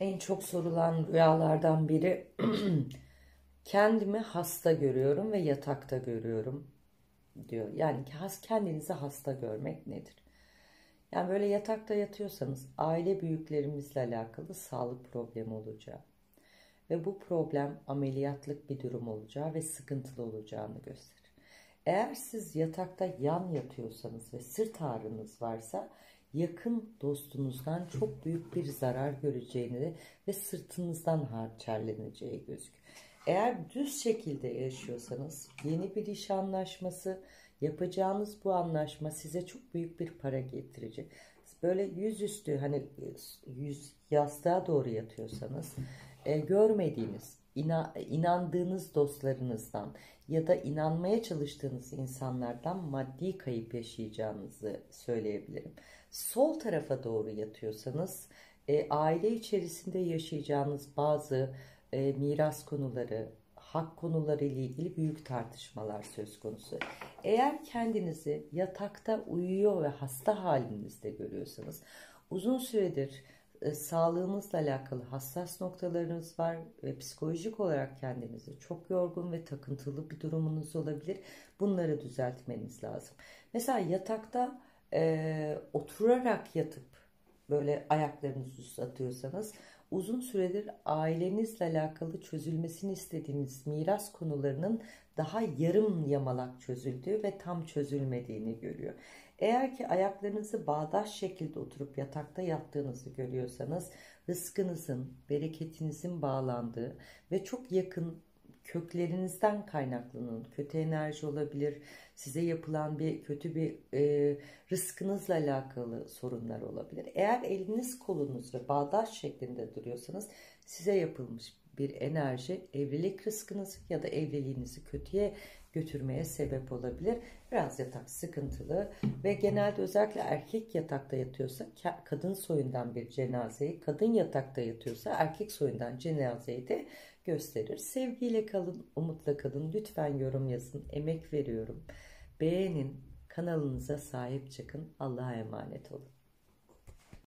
En çok sorulan rüyalardan biri kendimi hasta görüyorum ve yatakta görüyorum diyor. Yani kendinizi hasta görmek nedir? Yani böyle yatakta yatıyorsanız aile büyüklerimizle alakalı sağlık problemi olacağı ve bu problem ameliyatlık bir durum olacağı ve sıkıntılı olacağını gösterir. Eğer siz yatakta yan yatıyorsanız ve sırt ağrınız varsa yakın dostunuzdan çok büyük bir zarar göreceğini ve sırtınızdan harçerleneceği gözüküyor. Eğer düz şekilde yaşıyorsanız yeni bir iş anlaşması yapacağınız bu anlaşma size çok büyük bir para getirecek. Böyle yüzüstü hani yüz yastığa doğru yatıyorsanız e, görmediğiniz, ina, inandığınız dostlarınızdan ya da inanmaya çalıştığınız insanlardan maddi kayıp yaşayacağınızı söyleyebilirim. Sol tarafa doğru yatıyorsanız e, aile içerisinde yaşayacağınız bazı e, miras konuları, hak konuları ile ilgili büyük tartışmalar söz konusu. Eğer kendinizi yatakta uyuyor ve hasta halinizde görüyorsanız uzun süredir e, sağlığınızla alakalı hassas noktalarınız var ve psikolojik olarak kendinizi çok yorgun ve takıntılı bir durumunuz olabilir. Bunları düzeltmeniz lazım. Mesela yatakta e, oturarak yatıp böyle ayaklarınızı üst atıyorsanız uzun süredir ailenizle alakalı çözülmesini istediğiniz miras konularının daha yarım yamalak çözüldüğü ve tam çözülmediğini görüyor. Eğer ki ayaklarınızı bağdaş şekilde oturup yatakta yattığınızı görüyorsanız rızkınızın, bereketinizin bağlandığı ve çok yakın köklerinizden kaynaklanan kötü enerji olabilir. Size yapılan bir kötü bir e, rızkınızla alakalı sorunlar olabilir. Eğer eliniz kolunuz ve bağdaş şeklinde duruyorsanız size yapılmış bir enerji evlilik rızkınızı ya da evliliğinizi kötüye götürmeye sebep olabilir. Biraz yatak sıkıntılı ve genelde özellikle erkek yatakta yatıyorsa kadın soyundan bir cenazeyi, kadın yatakta yatıyorsa erkek soyundan cenazeyi de gösterir. Sevgiyle kalın, umutla kalın. Lütfen yorum yazın. Emek veriyorum. Beğenin. Kanalınıza sahip çıkın. Allah'a emanet olun.